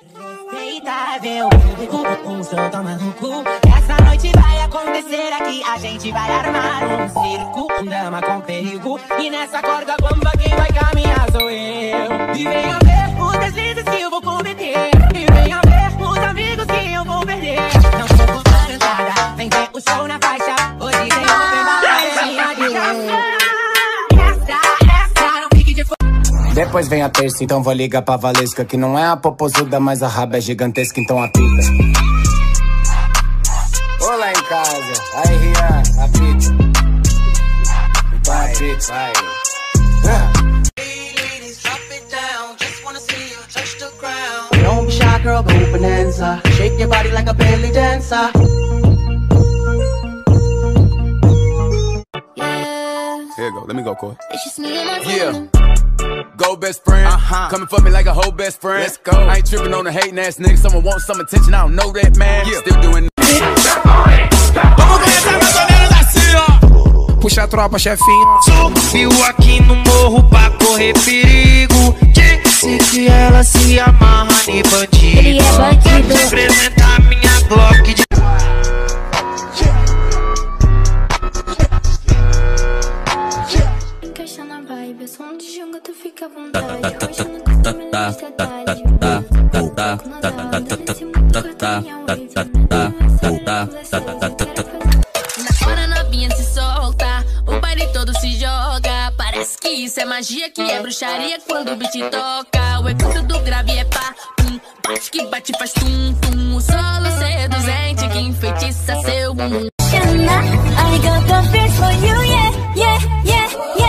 Respeitável, um show tomando cu. Essa noite vai acontecer aqui, a gente vai armar um circo, um drama com perigo. E nessa corda bamba quem vai caminhar sou eu. E venha Depois vem a terça, então vou ligar pra Valesca Que não é a popozuda, mas a raba é gigantesca, então apita Olá em casa, aí Rian, apita Vai, apita, vai Don't be shy, girl, go bonanza. Shake your body like a belly dancer. Yeah. Here you go, let me go, Corey. It's just me and my Yeah. Go best friend. Uh-huh. Coming for me like a whole best friend. Let's go. I ain't tripping on the hating ass nigga. Someone wants some attention. I don't know that man. Yeah. Still doing. Vamos começar mais ou menos assim, ó. Puxa a tropa, chefinho. Subiu aqui no morro pra correr perigo. Disse que ela se amarra em bandido. Ele é bandido. Jogo, tu fica à vontade. Hoje eu não tô sabendo de detalhes. Na hora novinha se solta, o baile todo se joga. Parece que isso é magia, que é bruxaria quando o beat toca. O efeito do grave é pá, pum, bate que bate faz tum, tum. O solo seduzente que enfeitiça seu bumbum. I got the feels for you, yeah, yeah, yeah, yeah.